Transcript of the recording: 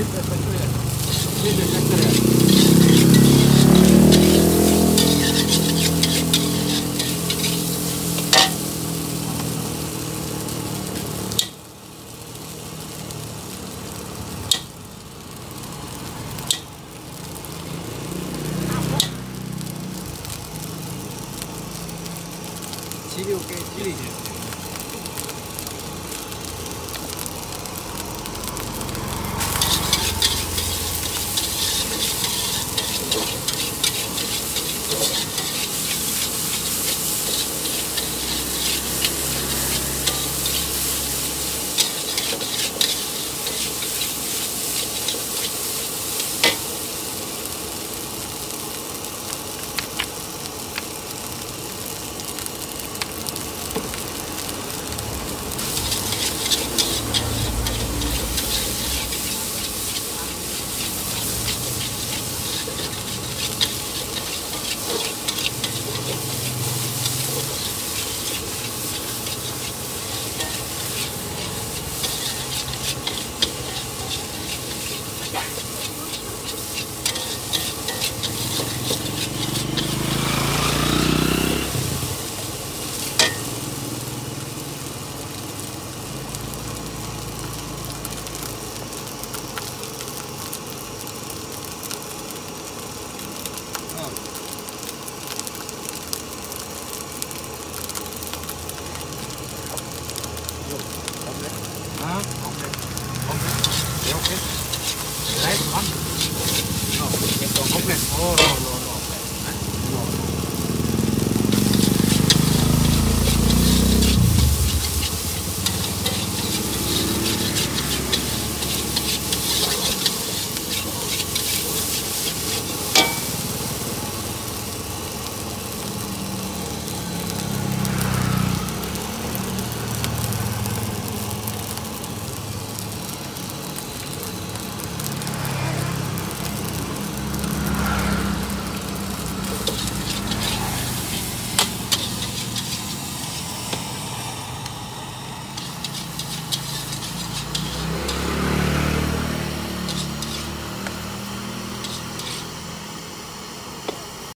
治療 Oh.